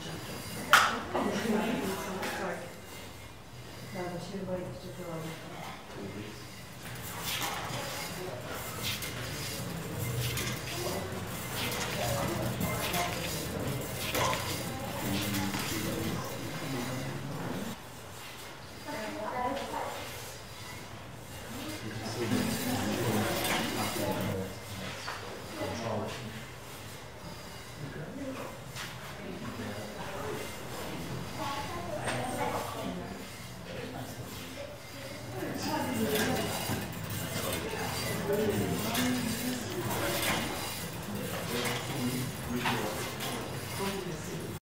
Tak. Bardzo się boję, że to